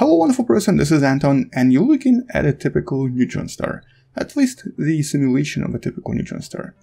Hello wonderful person, this is Anton and you're looking at a typical neutron star, at least the simulation of a typical neutron star.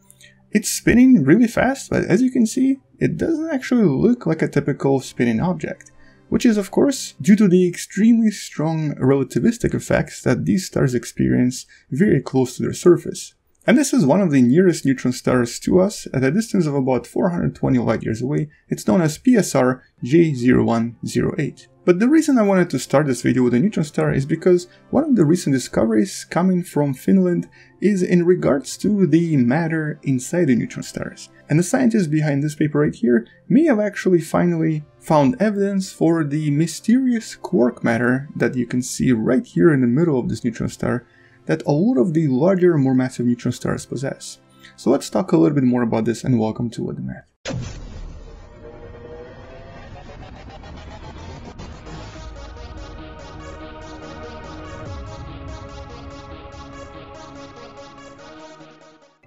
It's spinning really fast, but as you can see, it doesn't actually look like a typical spinning object, which is of course due to the extremely strong relativistic effects that these stars experience very close to their surface. And this is one of the nearest neutron stars to us at a distance of about 420 light years away. It's known as PSR J0108. But the reason I wanted to start this video with a neutron star is because one of the recent discoveries coming from Finland is in regards to the matter inside the neutron stars. And the scientists behind this paper right here may have actually finally found evidence for the mysterious quark matter that you can see right here in the middle of this neutron star that a lot of the larger, more massive neutron stars possess. So let's talk a little bit more about this and welcome to What Da Math.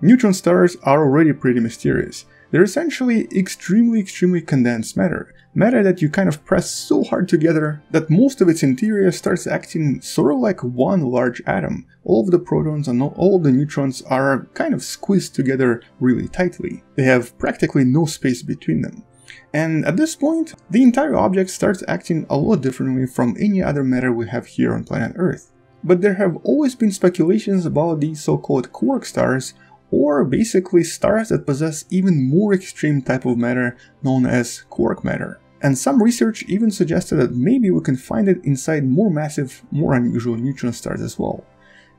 Neutron stars are already pretty mysterious. They're essentially extremely extremely condensed matter, matter that you kind of press so hard together that most of its interior starts acting sort of like one large atom. All of the protons and all of the neutrons are kind of squeezed together really tightly. They have practically no space between them. And at this point, the entire object starts acting a lot differently from any other matter we have here on planet Earth. But there have always been speculations about these so-called quark stars or basically stars that possess even more extreme type of matter known as quark matter. And some research even suggested that maybe we can find it inside more massive, more unusual neutron stars as well.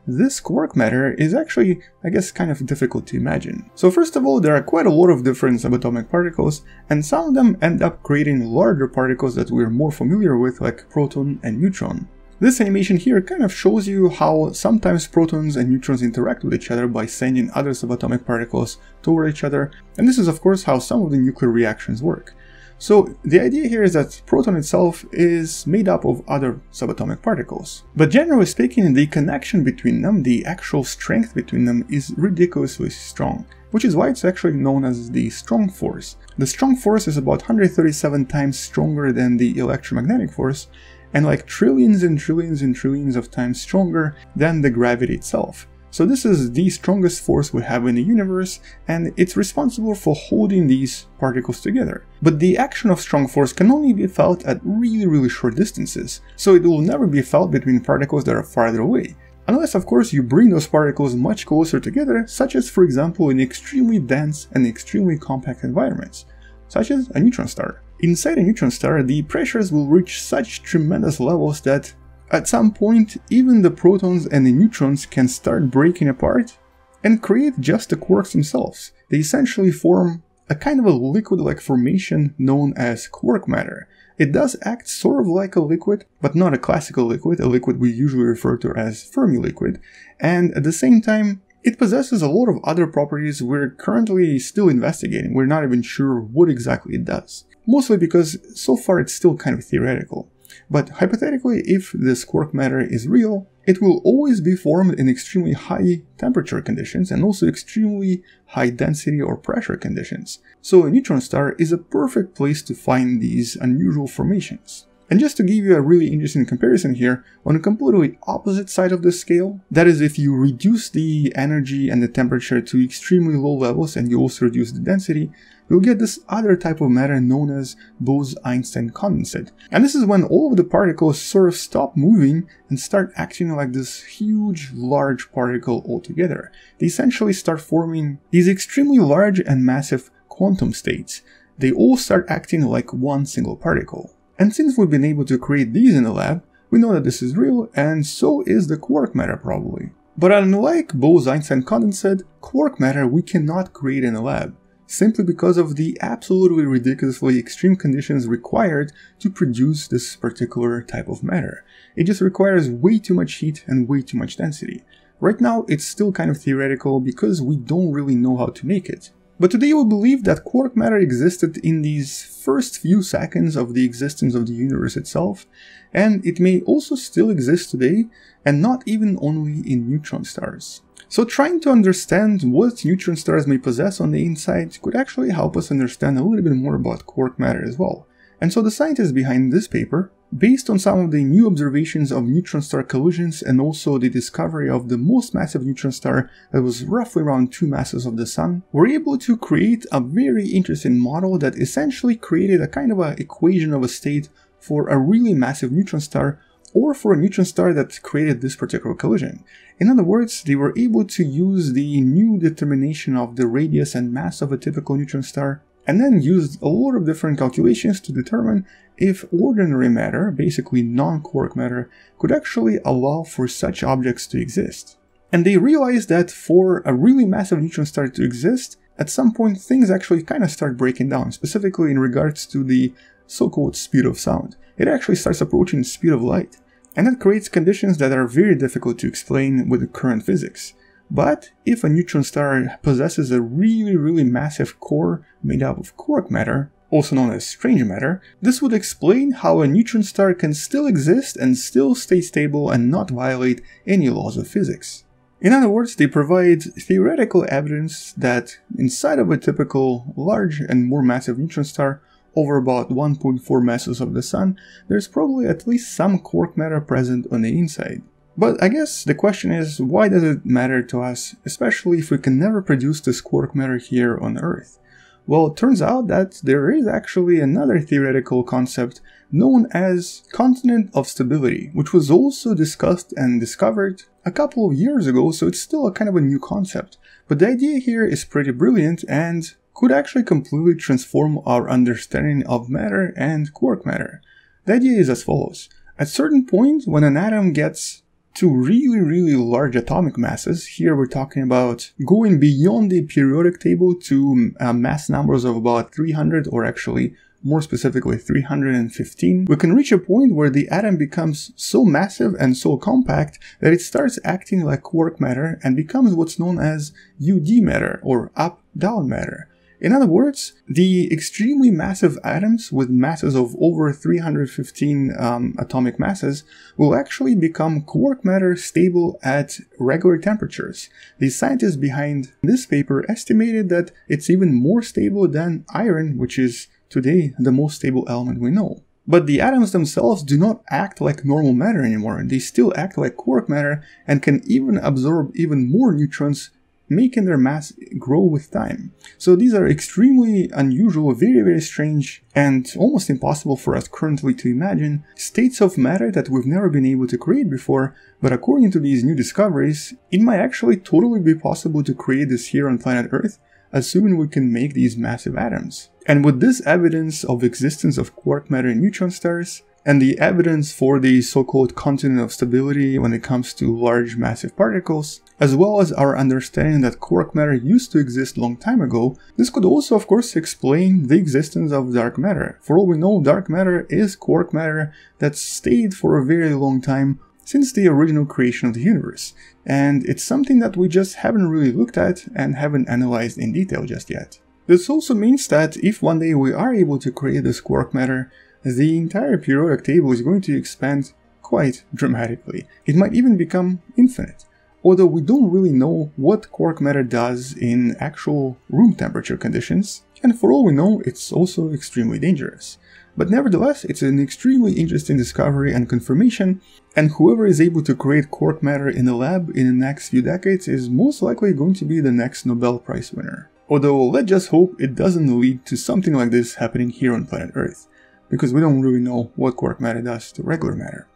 This quark matter is actually, I guess, kind of difficult to imagine. So first of all, there are quite a lot of different subatomic particles, and some of them end up creating larger particles that we're more familiar with, like proton and neutron. This animation here kind of shows you how sometimes protons and neutrons interact with each other by sending other subatomic particles toward each other, and this is of course how some of the nuclear reactions work. So the idea here is that proton itself is made up of other subatomic particles. But generally speaking, the connection between them, the actual strength between them is ridiculously strong, which is why it's actually known as the strong force. The strong force is about 137 times stronger than the electromagnetic force, and like trillions and trillions and trillions of times stronger than the gravity itself. So this is the strongest force we have in the universe, and it's responsible for holding these particles together. But the action of strong force can only be felt at really really short distances, so it will never be felt between particles that are farther away. Unless of course you bring those particles much closer together, such as for example in extremely dense and extremely compact environments, such as a neutron star. Inside a neutron star, the pressures will reach such tremendous levels that at some point even the protons and the neutrons can start breaking apart and create just the quarks themselves. They essentially form a kind of a liquid-like formation known as quark matter. It does act sort of like a liquid, but not a classical liquid, a liquid we usually refer to as Fermi liquid, and at the same time, it possesses a lot of other properties we're currently still investigating, we're not even sure what exactly it does mostly because so far it's still kind of theoretical. But hypothetically, if this quark matter is real, it will always be formed in extremely high temperature conditions and also extremely high density or pressure conditions. So a neutron star is a perfect place to find these unusual formations. And just to give you a really interesting comparison here, on a completely opposite side of the scale, that is if you reduce the energy and the temperature to extremely low levels and you also reduce the density, you'll get this other type of matter known as Bose-Einstein condensate. And this is when all of the particles sort of stop moving and start acting like this huge, large particle altogether. They essentially start forming these extremely large and massive quantum states. They all start acting like one single particle. And since we've been able to create these in the lab, we know that this is real, and so is the quark matter probably. But unlike Bose-Einstein and condensate, quark matter we cannot create in a lab, simply because of the absolutely ridiculously extreme conditions required to produce this particular type of matter. It just requires way too much heat and way too much density. Right now, it's still kind of theoretical because we don't really know how to make it. But today we believe that quark matter existed in these first few seconds of the existence of the universe itself, and it may also still exist today, and not even only in neutron stars. So trying to understand what neutron stars may possess on the inside could actually help us understand a little bit more about quark matter as well. And so the scientists behind this paper Based on some of the new observations of neutron star collisions and also the discovery of the most massive neutron star that was roughly around two masses of the Sun, we're able to create a very interesting model that essentially created a kind of an equation of a state for a really massive neutron star or for a neutron star that created this particular collision. In other words, they were able to use the new determination of the radius and mass of a typical neutron star and then used a lot of different calculations to determine if ordinary matter, basically non-quark matter, could actually allow for such objects to exist. And they realized that for a really massive neutron star to exist, at some point things actually kind of start breaking down, specifically in regards to the so-called speed of sound. It actually starts approaching the speed of light, and that creates conditions that are very difficult to explain with the current physics. But if a neutron star possesses a really really massive core made up of quark matter, also known as strange matter, this would explain how a neutron star can still exist and still stay stable and not violate any laws of physics. In other words, they provide theoretical evidence that inside of a typical large and more massive neutron star, over about 1.4 masses of the Sun, there's probably at least some quark matter present on the inside. But I guess the question is, why does it matter to us, especially if we can never produce this quark matter here on Earth? Well, it turns out that there is actually another theoretical concept known as continent of stability, which was also discussed and discovered a couple of years ago, so it's still a kind of a new concept. But the idea here is pretty brilliant and could actually completely transform our understanding of matter and quark matter. The idea is as follows. At certain point, when an atom gets to really, really large atomic masses. Here we're talking about going beyond the periodic table to uh, mass numbers of about 300 or actually more specifically 315, we can reach a point where the atom becomes so massive and so compact that it starts acting like quark matter and becomes what's known as UD matter or up-down matter. In other words, the extremely massive atoms with masses of over 315 um, atomic masses will actually become quark matter stable at regular temperatures. The scientists behind this paper estimated that it's even more stable than iron, which is today the most stable element we know. But the atoms themselves do not act like normal matter anymore. They still act like quark matter and can even absorb even more neutrons making their mass grow with time. So these are extremely unusual, very very strange and almost impossible for us currently to imagine states of matter that we've never been able to create before, but according to these new discoveries, it might actually totally be possible to create this here on planet Earth, assuming we can make these massive atoms. And with this evidence of existence of quark matter in neutron stars, and the evidence for the so-called continent of stability when it comes to large massive particles, as well as our understanding that quark matter used to exist long time ago, this could also of course explain the existence of dark matter. For all we know, dark matter is quark matter that stayed for a very long time since the original creation of the universe, and it's something that we just haven't really looked at and haven't analyzed in detail just yet. This also means that if one day we are able to create this quark matter, the entire periodic table is going to expand quite dramatically. It might even become infinite. Although we don't really know what quark matter does in actual room temperature conditions, and for all we know, it's also extremely dangerous. But nevertheless, it's an extremely interesting discovery and confirmation, and whoever is able to create quark matter in a lab in the next few decades is most likely going to be the next Nobel Prize winner. Although let's just hope it doesn't lead to something like this happening here on planet Earth because we don't really know what quark matter does to regular matter.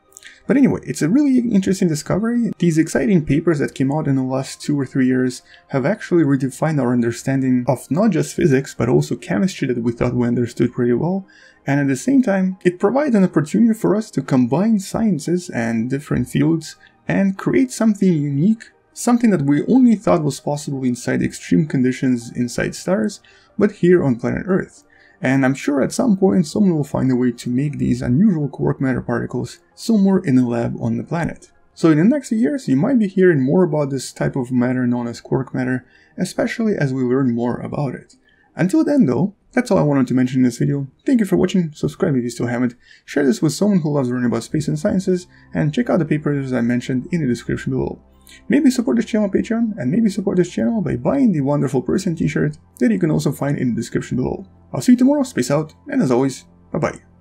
But anyway, it's a really interesting discovery. These exciting papers that came out in the last two or three years have actually redefined our understanding of not just physics, but also chemistry that we thought we understood pretty well. And at the same time, it provides an opportunity for us to combine sciences and different fields and create something unique, something that we only thought was possible inside extreme conditions inside stars, but here on planet Earth and I'm sure at some point someone will find a way to make these unusual quark matter particles somewhere in a lab on the planet. So in the next few years, you might be hearing more about this type of matter known as quark matter, especially as we learn more about it. Until then though, that's all I wanted to mention in this video. Thank you for watching, subscribe if you still haven't, share this with someone who loves learning about space and sciences, and check out the papers I mentioned in the description below. Maybe support this channel on Patreon, and maybe support this channel by buying the Wonderful Person t-shirt that you can also find in the description below. I'll see you tomorrow, space out, and as always, bye bye.